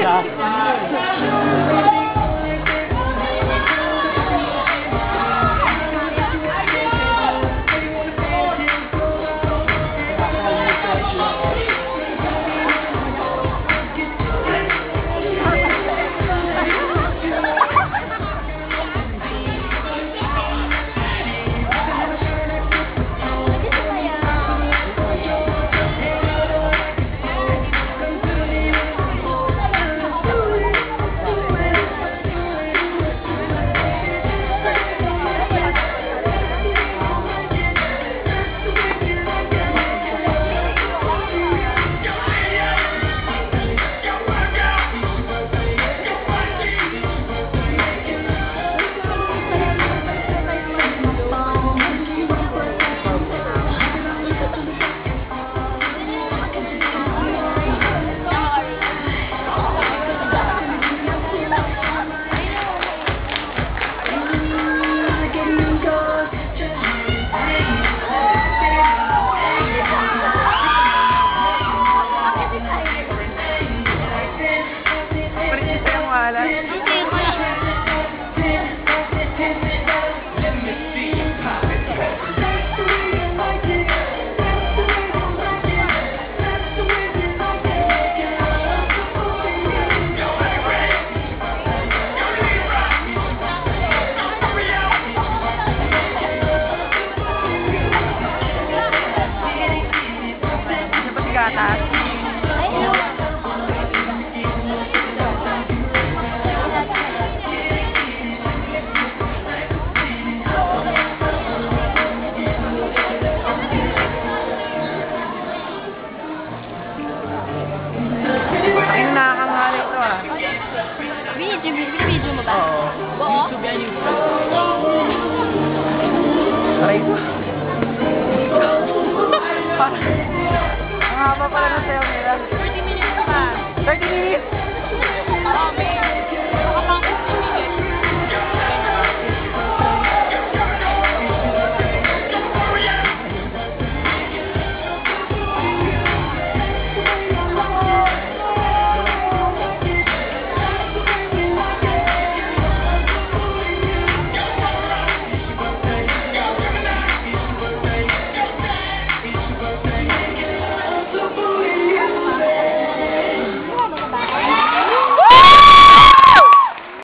Yeah. Siya pa si Gatas. Ay, nakakangali to ah. Video, video mo ba? Oo. Oo? Aray ko.